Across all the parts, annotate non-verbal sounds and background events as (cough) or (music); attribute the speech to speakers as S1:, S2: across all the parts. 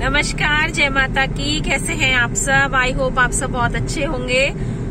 S1: नमस्कार, जय माता की। कैसे हैं आप सब? आई होप आप सब बहुत अच्छे होंगे।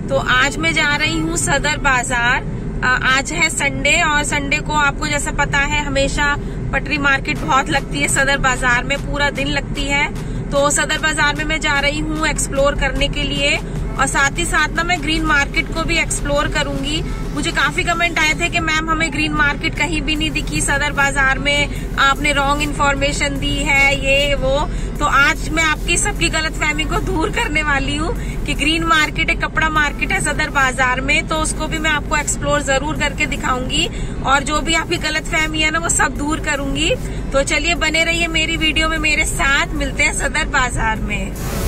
S1: तो आज मैं जा रही हूँ सदर बाज़ार। आज है संडे और संडे को आपको जैसा पता है, हमेशा पटरी मार्केट बहुत लगती है सदर बाज़ार में, पूरा दिन लगती है। तो सदर बाज़ार में मैं जा रही हूँ एक्सप्लोर करने के लिए। और साथ ही साथ ना मैं ग्रीन मार्केट को भी एक्सप्लोर करूँगी। मुझे काफ़ी कमेंट आए थे कि मैम हमें ग्रीन मार्केट कहीं भी नहीं दिखी। सदर बाज़ार में आपने रॉन्ग इन्फॉर्मेशन दी है, ये, वो। तो आज मैं आपकी सबकी गलत फहमी को दूर करने वाली हूँ कि ग्रीन मार्केट एक कपड़ा मार्केट है सदर बाज़ार में तो उसको भी मैं आपको एक्सप्लोर ज़रूर करके दिखाऊँगी। और जो भी आपकी गलत फहमी है ना, वो सब दूर करूँगी। तो चलिए बने रहिए मेरी वीडियो में मेरे साथ। मिलते हैं सदर बाज़ार में।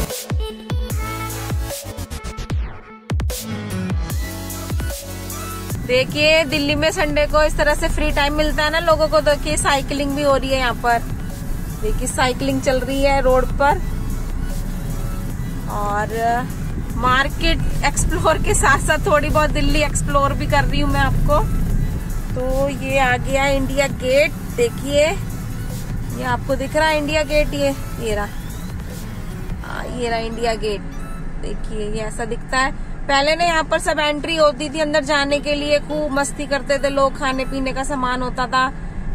S1: देखिए, दिल्ली में संडे को इस तरह से फ्री टाइम मिलता है ना लोगों को देखिए साइकिलिंग भी हो रही है यहाँ पर। देखिए साइकिलिंग चल रही है रोड पर। और मार्केट एक्सप्लोर के साथ साथ थोड़ी बहुत दिल्ली एक्सप्लोर भी कर रही हूँ मैं आपको। तो ये आ गया इंडिया गेट देखिए। ये आपको दिख रहा है इंडिया गेट ये? ये रहा। ये रहा इंडिया गेट देखिए, ये ऐसा दिखता है। पहले ना यहाँ पर सब एंट्री होती थी अंदर जाने के लिए, खूब मस्ती करते थे लोग खाने पीने का सामान होता था।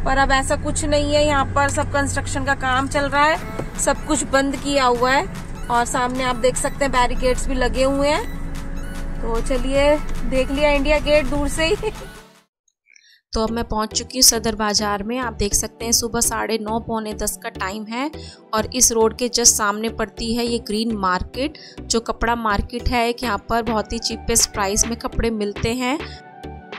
S1: पर अब ऐसा कुछ नहीं है, यहाँ पर सब कंस्ट्रक्शन का काम चल रहा है, सब कुछ बंद किया हुआ है। और सामने आप देख सकते हैं बैरिकेड्स भी लगे हुए हैं। तो चलिए, देख लिया इंडिया गेट दूर से ही। (laughs)
S2: तो अब मैं पहुँच चुकी हूँ सदर बाज़ार में। आप देख सकते हैं सुबह साढ़े नौ, पौने दस का टाइम है और इस रोड के जस्ट सामने पड़ती है ये ग्रीन मार्केट जो कपड़ा मार्केट है, एक यहाँ पर बहुत ही चीपेस्ट प्राइस में कपड़े मिलते हैं।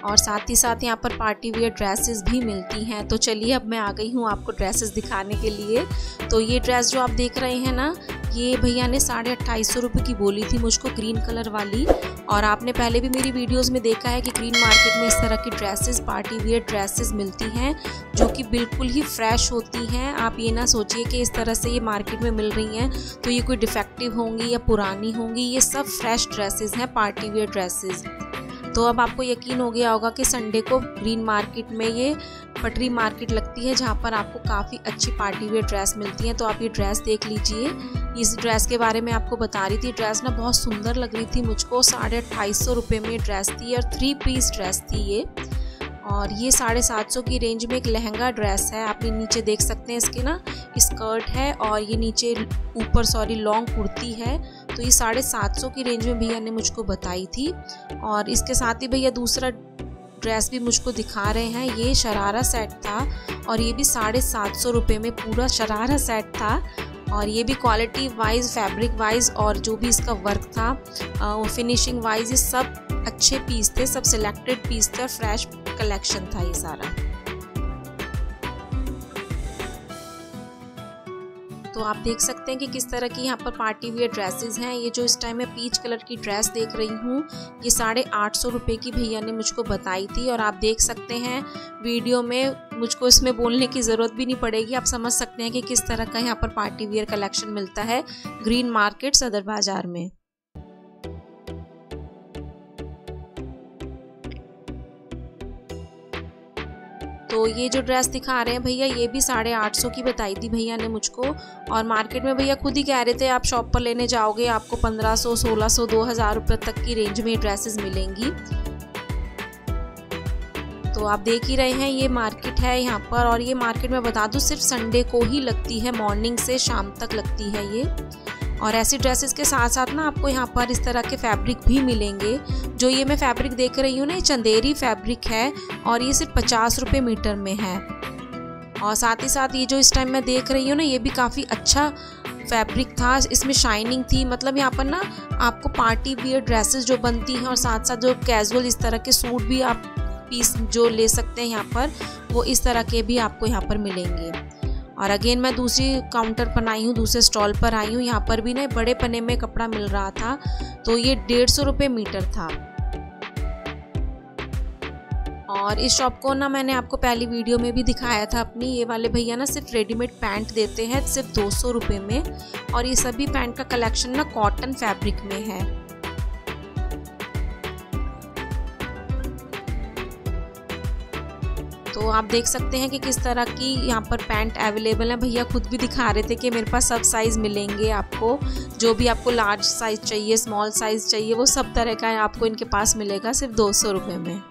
S2: और साथ ही साथ यहाँ पर पार्टी वेयर ड्रेसेस भी मिलती हैं। तो चलिए अब मैं आ गई हूँ आपको ड्रेसेस दिखाने के लिए। तो ये ड्रेस जो आप देख रहे हैं ना, ये भैया ने साढ़े अट्ठाईस सौ रुपये की बोली थी मुझको ग्रीन कलर वाली। और आपने पहले भी मेरी वीडियोस में देखा है कि ग्रीन मार्केट में इस तरह की ड्रेसेस, पार्टी वेयर ड्रेसेस मिलती हैं, जो कि बिल्कुल ही फ्रेश होती हैं। आप ये ना सोचिए कि इस तरह से ये मार्केट में मिल रही हैं तो ये कोई डिफेक्टिव होंगी या पुरानी होंगी, ये सब फ्रेश ड्रेसेस हैं, पार्टी वेयर ड्रेसेस। तो अब आपको यकीन हो गया होगा कि संडे को ग्रीन मार्केट में ये पटरी मार्केट लगती है, जहाँ पर आपको काफ़ी अच्छी पार्टी वेयर ड्रेस मिलती हैं। तो आप ये ड्रेस देख लीजिए। इस ड्रेस के बारे में आपको बता रही थी ड्रेस ना बहुत सुंदर लग रही थी मुझको। साढ़े अट्ठाईस सौ रुपये में ड्रेस थी और थ्री पीस ड्रेस थी ये। और ये साढ़े सात सौ की रेंज में एक लहंगा ड्रेस है। आप ये नीचे देख सकते हैं इसके ना स्कर्ट है और ये नीचे ऊपर सॉरी लॉन्ग कुर्ती है। तो ये साढ़े सात सौ की रेंज में भैया ने मुझको बताई थी। और इसके साथ ही भैया दूसरा ड्रेस भी मुझको दिखा रहे हैं। ये शरारा सेट था और ये भी साढ़े सात सौ रुपये में पूरा शरारा सेट था। और ये भी क्वालिटी वाइज फैब्रिक वाइज और जो भी इसका वर्क था वो फिनिशिंग वाइज ये सब अच्छे पीस थे, सब सिलेक्टेड पीस थे फ्रेश कलेक्शन था ये सारा। तो आप देख सकते हैं कि किस तरह की यहाँ पर पार्टी वेयर ड्रेसेस हैं। ये जो इस टाइम मैं पीच कलर की ड्रेस देख रही हूँ, ये साढ़े आठ सौ रुपये की भैया ने मुझको बताई थी और आप देख सकते हैं वीडियो में मुझको इसमें बोलने की ज़रूरत भी नहीं पड़ेगी। आप समझ सकते हैं कि किस तरह का यहाँ पर पार्टी वेयर कलेक्शन मिलता है। ग्रीन मार्केट सदर बाज़ार में। तो ये जो ड्रेस दिखा रहे हैं भैया, ये भी साढ़े आठ सौ की बताई थी भैया ने मुझको। और मार्केट में भैया खुद ही कह रहे थे, आप शॉप पर लेने जाओगे, आपको पंद्रह सौ, सोलह सौ, दो हज़ार रुपये तक की रेंज में ड्रेसेस मिलेंगी। तो आप देख ही रहे हैं, ये मार्केट है यहाँ पर। और ये मार्केट में बता दूँ, सिर्फ़ संडे को ही लगती है मॉर्निंग से शाम तक लगती है ये। और ऐसी ड्रेसेस के साथ साथ ना आपको यहाँ पर इस तरह के फैब्रिक भी मिलेंगे। जो ये मैं फैब्रिक देख रही हूँ ना, ये चंदेरी फैब्रिक है और ये सिर्फ़ पचास रुपये मीटर में है। और साथ ही साथ ये जो इस टाइम मैं देख रही हूँ ना, ये भी काफ़ी अच्छा फैब्रिक था। इसमें शाइनिंग थी मतलब यहाँ पर ना आपको पार्टी वियर ड्रेसेस जो बनती हैं और साथ साथ जो कैजुअल इस तरह के सूट भी आप पीस जो ले सकते हैं यहाँ पर, वो इस तरह के भी आपको यहाँ पर मिलेंगे। और अगेन मैं दूसरी काउंटर पर आई हूँ, दूसरे स्टॉल पर आई हूँ। यहाँ पर भी ना बड़े पने में कपड़ा मिल रहा था तो ये डेढ़ सौ रुपये मीटर था। और इस शॉप को ना मैंने आपको पहली वीडियो में भी दिखाया था अपनी। ये वाले भैया ना सिर्फ़ रेडीमेड पैंट देते हैं, सिर्फ़ दो सौ रुपये में। और ये सभी पैंट का कलेक्शन ना कॉटन फैब्रिक में है। तो आप देख सकते हैं कि किस तरह की यहाँ पर पैंट अवेलेबल है। भैया खुद भी दिखा रहे थे कि मेरे पास सब साइज़ मिलेंगे आपको। जो भी आपको लार्ज साइज़ चाहिए स्मॉल साइज़ चाहिए, वो सब तरह का है आपको इनके पास मिलेगा सिर्फ़ दो सौ रुपये में।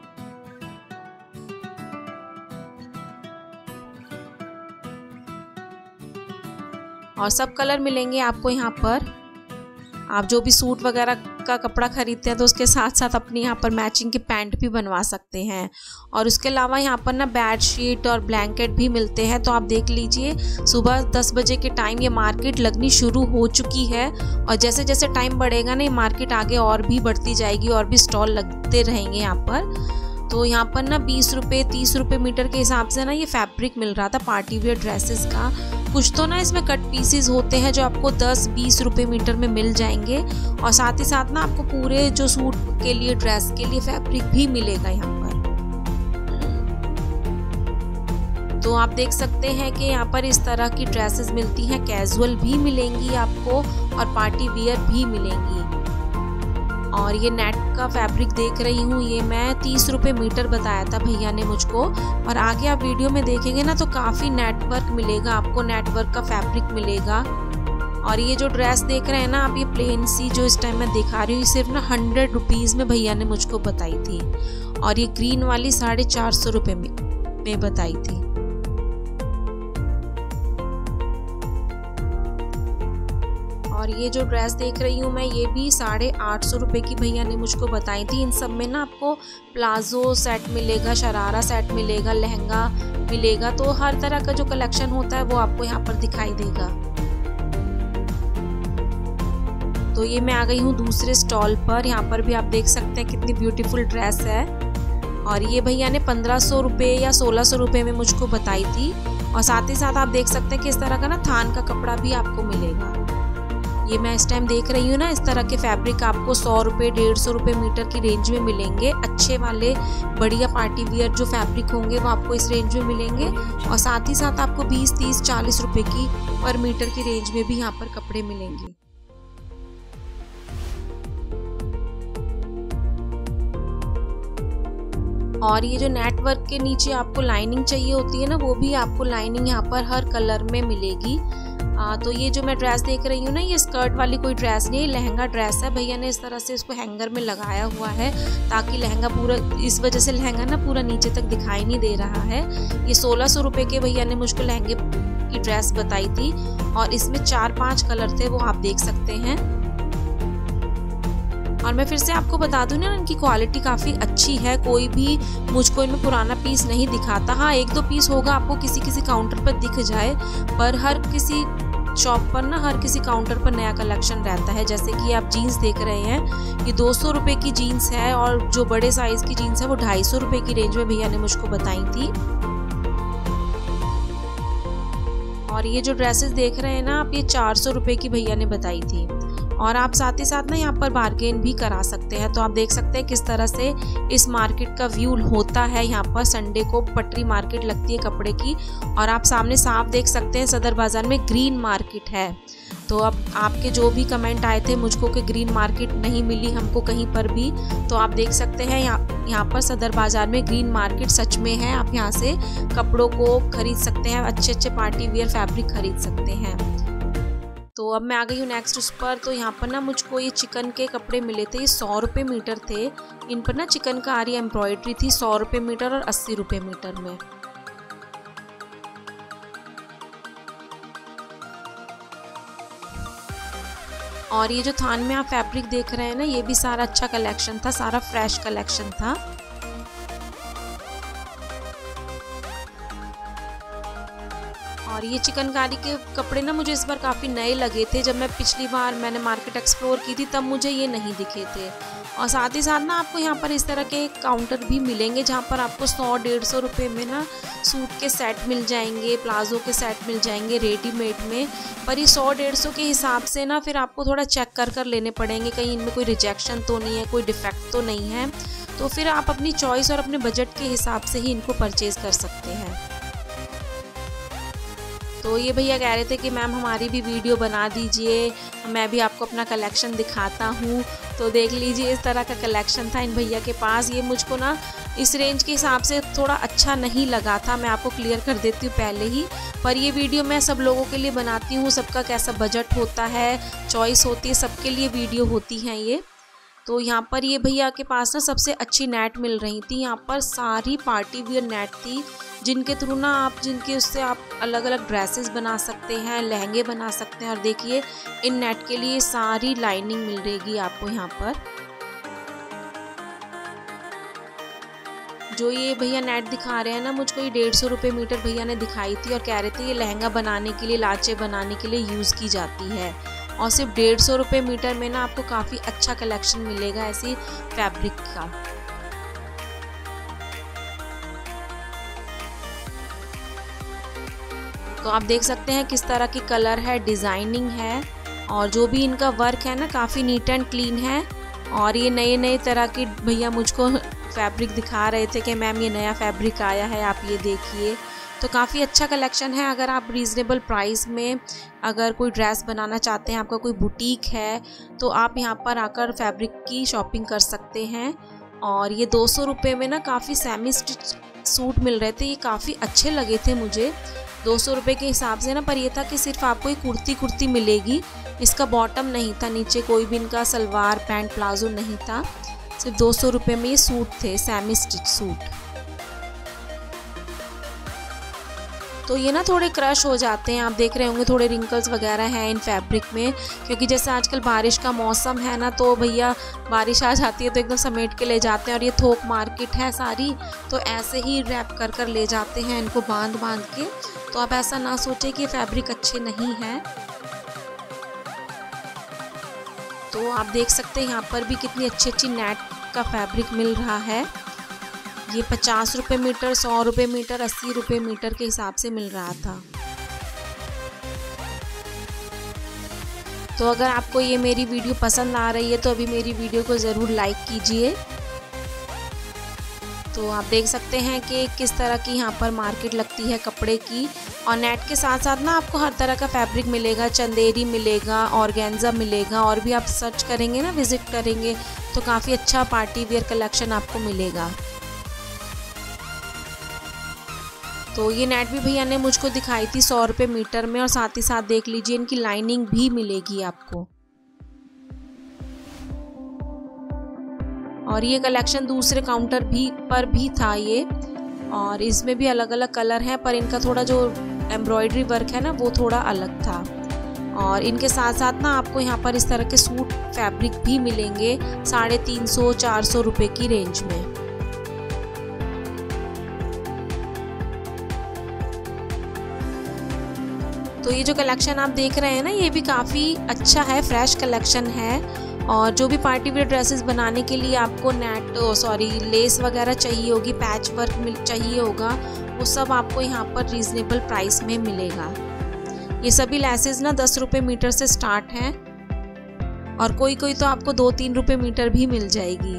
S2: और सब कलर मिलेंगे आपको यहाँ पर। आप जो भी सूट वगैरह का कपड़ा खरीदते हैं तो उसके साथ साथ अपने यहाँ पर मैचिंग के पैंट भी बनवा सकते हैं। और उसके अलावा यहाँ पर ना बेड शीट और ब्लैंकेट भी मिलते हैं तो आप देख लीजिए, सुबह दस बजे के टाइम ये मार्केट लगनी शुरू हो चुकी है। और जैसे जैसे टाइम बढ़ेगा ना, ये मार्केट आगे और भी बढ़ती जाएगी और भी स्टॉल लगते रहेंगे यहाँ पर। तो यहाँ पर ना बीस रुपये तीस रुपये मीटर के हिसाब से ना ये फैब्रिक मिल रहा था पार्टी वेयर ड्रेसेस का। कुछ तो ना इसमें कट पीसीज होते हैं जो आपको 10-20 रुपए मीटर में मिल जाएँगे। और साथ ही साथ ना आपको पूरे जो सूट के लिए ड्रेस के लिए फैब्रिक भी मिलेगा यहाँ पर। तो आप देख सकते हैं कि यहाँ पर इस तरह की ड्रेसेस मिलती हैं। कैजुअल भी मिलेंगी आपको और पार्टी वियर भी मिलेंगी। और ये नेट का फैब्रिक देख रही हूँ ये मैं तीस रुपये मीटर बताया था भैया ने मुझको। और आगे आप वीडियो में देखेंगे ना तो काफ़ी नेटवर्क मिलेगा आपको नेटवर्क का फैब्रिक मिलेगा। और ये जो ड्रेस देख रहे हैं ना आप ये प्लेन सी जो इस टाइम मैं दिखा रही हूँ सिर्फ़ ना हंड्रेड रुपीज़ में भैया ने मुझको बताई थी। और ये ग्रीन वाली साढ़े चार सौ रुपये में, में बताई थी। ये जो ड्रेस देख रही हूँ मैं, ये भी साढ़े आठ सौ रुपये की भैया ने मुझको बताई थी। इन सब में ना आपको प्लाजो सेट मिलेगा, शरारा सेट मिलेगा, लहंगा मिलेगा तो हर तरह का जो कलेक्शन होता है वो आपको यहाँ पर दिखाई देगा। तो ये मैं आ गई हूँ दूसरे स्टॉल पर। यहाँ पर भी आप देख सकते हैं कितनी ब्यूटीफुल ड्रेस है। और ये भैया ने पंद्रह सौ रुपये या सोलह सौ रुपये में मुझको बताई थी। और साथ ही साथ आप देख सकते हैं कि इस तरह का ना थान का कपड़ा भी आपको मिलेगा। ये मैं इस टाइम देख रही हूँ ना, इस तरह के फैब्रिक आपको सौ रुपये डेढ़ सौ रुपये मीटर की रेंज में मिलेंगे। अच्छे वाले, बढ़िया पार्टी वियर जो फैब्रिक होंगे, वो आपको इस रेंज में मिलेंगे। और साथ ही साथ आपको बीस, तीस, चालीस रुपये की पर मीटर की रेंज में भी यहाँ पर कपड़े मिलेंगे। और ये जो नेटवर्क के नीचे आपको लाइनिंग चाहिए होती है ना, वो भी आपको लाइनिंग यहाँ पर हर कलर में मिलेगी। आ, तो ये जो मैं ड्रेस देख रही हूँ ना ये स्कर्ट वाली कोई ड्रेस नहीं है लहंगा ड्रेस है। भैया ने इस तरह से इसको हैंगर में लगाया हुआ है ताकि लहंगा पूरा इस वजह से लहंगा ना पूरा नीचे तक दिखाई नहीं दे रहा है। ये सोलह सौ रुपये के भैया ने मुझको लहंगे की ड्रेस बताई थी और इसमें चार पाँच कलर थे वो आप देख सकते हैं। और मैं फिर से आपको बता दूँ ना इनकी क्वालिटी काफ़ी अच्छी है। कोई भी मुझको इनमें पुराना पीस नहीं दिखाता। हाँ एक दो पीस होगा आपको किसी किसी काउंटर पर दिख जाए पर हर किसी शॉप पर ना हर किसी काउंटर पर नया कलेक्शन रहता है। जैसे कि आप जीन्स देख रहे हैं ये दो सौ की जीन्स है और जो बड़े साइज़ की जीन्स है वो ढाई सौ की रेंज में भैया ने मुझको बताई थी। और ये जो ड्रेसेस देख रहे हैं ना, आप ये चार सौ की भैया ने बताई थी। और आप साथ ही साथ ना यहाँ पर बार्गेन भी करा सकते हैं। तो आप देख सकते हैं किस तरह से इस मार्केट का व्यू होता है। यहाँ पर संडे को पटरी मार्केट लगती है कपड़े की और आप सामने साफ़ देख सकते हैं सदर बाज़ार में ग्रीन मार्केट है। तो अब आपके जो भी कमेंट आए थे मुझको कि ग्रीन मार्केट नहीं मिली हमको कहीं पर भी तो आप देख सकते हैं यहाँ यहाँ पर सदर बाज़ार में ग्रीन मार्केट सच में है। आप यहाँ से कपड़ों को खरीद सकते हैं अच्छे अच्छे पार्टी वियर फैब्रिक खरीद सकते हैं। तो अब मैं आ गई हूँ नेक्स्ट उस पर। तो यहाँ पर ना मुझको ये चिकन के कपड़े मिले थे, ये सौ रुपये मीटर थे। इन पर ना चिकन का आ रही एम्ब्रॉयड्री थी सौ रुपये मीटर और अस्सी रुपये मीटर में। और ये जो थान में आप फैब्रिक देख रहे हैं ना, ये भी सारा अच्छा कलेक्शन था, सारा फ्रेश कलेक्शन था। और ये चिकनकारी के कपड़े ना मुझे इस बार काफ़ी नए लगे थे। जब मैं पिछली बार मैंने मार्केट एक्सप्लोर की थी, तब मुझे ये नहीं दिखे थे। और साथ ही साथ ना आपको यहाँ पर इस तरह के काउंटर भी मिलेंगे, जहाँ पर आपको सौ, डेढ़ सौ रुपये में ना सूट के सेट मिल जाएँगे प्लाजो के सेट मिल जाएँगे रेडीमेड में। पर ये सौ, डेढ़ सौ के हिसाब से ना फिर आपको थोड़ा चेक कर कर लेने पड़ेंगे। कहीं इनमें कोई रिजेक्शन तो नहीं है, कोई डिफेक्ट तो नहीं है। तो फिर आप अपनी चॉइस और अपने बजट के हिसाब से ही इनको परचेज़ कर सकते हैं। तो ये भैया कह रहे थे कि मैम हमारी भी वीडियो बना दीजिए, मैं भी आपको अपना कलेक्शन दिखाता हूँ। तो देख लीजिए, इस तरह का कलेक्शन था इन भैया के पास। ये मुझको ना इस रेंज के हिसाब से थोड़ा अच्छा नहीं लगा था। मैं आपको क्लियर कर देती हूँ पहले ही। पर ये वीडियो मैं सब लोगों के लिए बनाती हूँ। सबका कैसा बजट होता है चॉइस होती है, सबके लिए वीडियो होती हैं ये। तो यहाँ पर ये भैया के पास ना सबसे अच्छी नेट मिल रही थी। यहाँ पर सारी पार्टी वियर नेट थी। जिनके थ्रू ना आप, जिनके उससे आप अलग अलग ड्रेसेस बना सकते हैं, लहंगे बना सकते हैं और देखिए, इन नेट के लिए सारी लाइनिंग मिल रहेगी आपको यहाँ पर। जो ये भैया नेट दिखा रहे हैं ना, मुझको ये डेढ़ सौ रुपये मीटर भैया ने दिखाई थी और कह रहे थे ये लहंगा बनाने के लिए, लाचे बनाने के लिए यूज़ की जाती है। और सिर्फ़ डेढ़ सौ रुपये मीटर में ना आपको काफ़ी अच्छा कलेक्शन मिलेगा ऐसी फैब्रिक का। तो आप देख सकते हैं किस तरह की कलर है, डिज़ाइनिंग है और जो भी इनका वर्क है ना, काफ़ी नीट एंड क्लीन है और ये नए नए तरह के भैया मुझको फैब्रिक दिखा रहे थे कि मैम ये नया फैब्रिक आया है, आप ये देखिए। तो काफ़ी अच्छा कलेक्शन है, अगर आप रीज़नेबल प्राइस में अगर कोई ड्रेस बनाना चाहते हैं, आपका कोई बुटीक है तो आप यहाँ पर आकर फैब्रिक की शॉपिंग कर सकते हैं। और ये दो सौ रुपये में ना काफ़ी सेमी स्टिच सूट मिल रहे थे, ये काफ़ी अच्छे लगे थे मुझे। दो सौ के हिसाब से ना, पर ये था कि सिर्फ़ आपको एक कुर्ती कुर्ती मिलेगी। इसका बॉटम नहीं था, नीचे कोई भी इनका सलवार, पैंट, प्लाजो नहीं था। सिर्फ़ दो सौ में ये सूट थे सेमी स्टिच सूट। तो ये ना थोड़े क्रश हो जाते हैं। आप देख रहे होंगे थोड़े रिंकल्स वगैरह हैं इन फैब्रिक में, क्योंकि जैसे आजकल बारिश का मौसम है ना तो भैया बारिश आ जाती है तो एकदम समेट के ले जाते हैं और ये थोक मार्केट है सारी तो ऐसे ही रैप कर कर ले जाते हैं इनको बाँध बाँध के। तो आप ऐसा ना सोचें कि फैब्रिक अच्छे नहीं है। तो आप देख सकते हैं यहाँ पर भी कितनी अच्छी अच्छी नेट का फैब्रिक मिल रहा है। ये पचास रुपये मीटर, सौ रुपये मीटर, अस्सी रुपये मीटर के हिसाब से मिल रहा था। तो अगर आपको ये मेरी वीडियो पसंद आ रही है तो अभी मेरी वीडियो को ज़रूर लाइक कीजिए। तो आप देख सकते हैं कि किस तरह की यहाँ पर मार्केट लगती है कपड़े की। और नेट के साथ साथ ना आपको हर तरह का फैब्रिक मिलेगा, चंदेरी मिलेगा ऑर्गेन्जा मिलेगा और भी आप सर्च करेंगे ना, विज़िट करेंगे तो काफ़ी अच्छा पार्टी वेयर कलेक्शन आपको मिलेगा। तो ये नेट भी भैया ने मुझको दिखाई थी सौ रुपये मीटर में और साथ ही साथ देख लीजिए इनकी लाइनिंग भी मिलेगी आपको। और ये कलेक्शन दूसरे काउंटर भी, पर भी था ये। और इसमें भी अलग अलग कलर हैं, पर इनका थोड़ा जो एम्ब्रॉयडरी वर्क है ना, वो थोड़ा अलग था। और इनके साथ साथ ना आपको यहाँ पर इस तरह के सूट फैब्रिक भी मिलेंगे, साढ़े तीन सौ, चार सौ रुपये की रेंज में। तो ये जो कलेक्शन आप देख रहे हैं ना, ये भी काफ़ी अच्छा है फ्रेश कलेक्शन है। और जो भी पार्टी वेयर ड्रेसेस बनाने के लिए आपको नेट सॉरी लेस वगैरह चाहिए होगी पैच वर्क मिल, चाहिए होगा, वो सब आपको यहाँ पर रीज़नेबल प्राइस में मिलेगा। ये सभी लेसेस ना दस रुपये मीटर से स्टार्ट हैं और कोई कोई तो आपको दो तीन रुपये मीटर भी मिल जाएगी।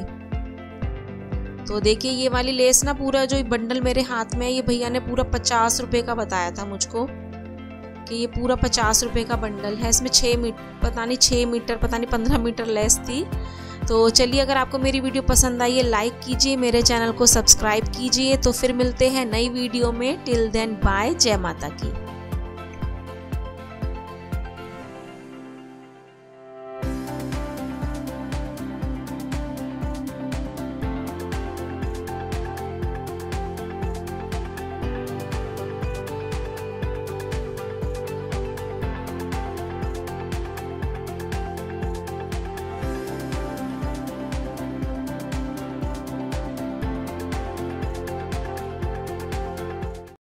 S2: तो देखिए, ये वाली लेस ना पूरा जो बंडल मेरे हाथ में है, ये भैया ने पूरा पचास रुपये का बताया था मुझको। कि ये पूरा पचास रुपये का बंडल है। इसमें छः मीट, पता नहीं छः मीटर, पता नहीं पंद्रह मीटर लेस थी। तो चलिए, अगर आपको मेरी वीडियो पसंद आई है लाइक कीजिए, मेरे चैनल को सब्सक्राइब कीजिए। तो फिर मिलते हैं नई वीडियो में। टिल देन बाय जय माता की।